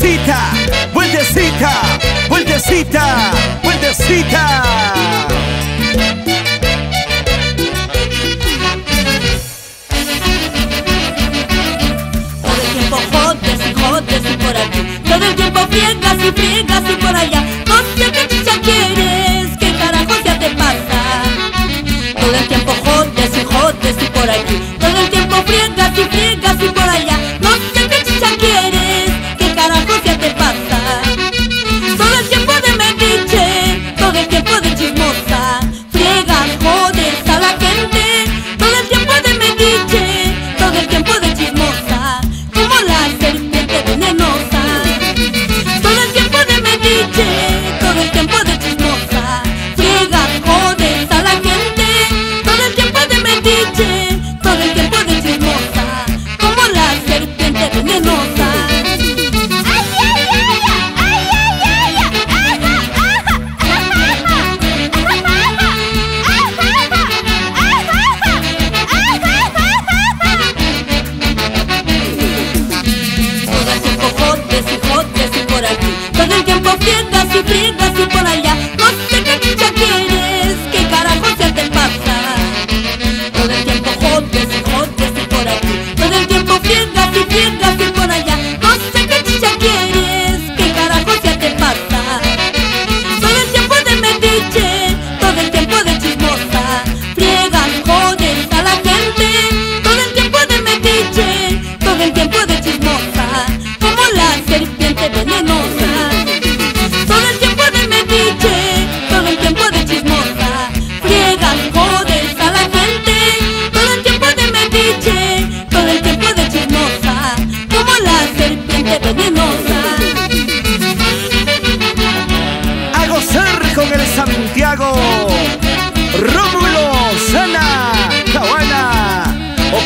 vueltecita, vueltecita, vueltecita, vueltecita. Todo el tiempo jodes y jodes y por aquí, todo el tiempo friegas y friegas y por allá. por.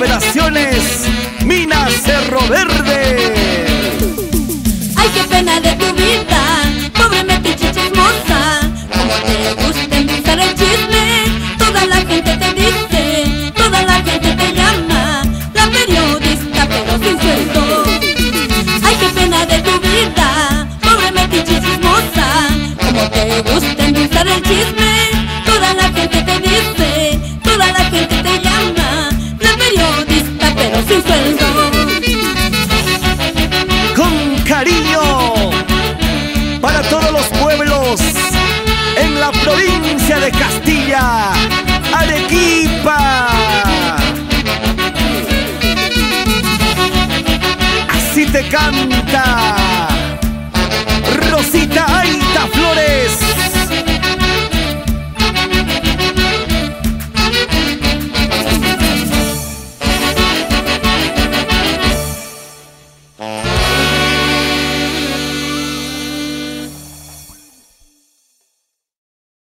Operaciones Minas Cerro Verde. de Castilla, Arequipa. Así te canta Rosita Aita Flores.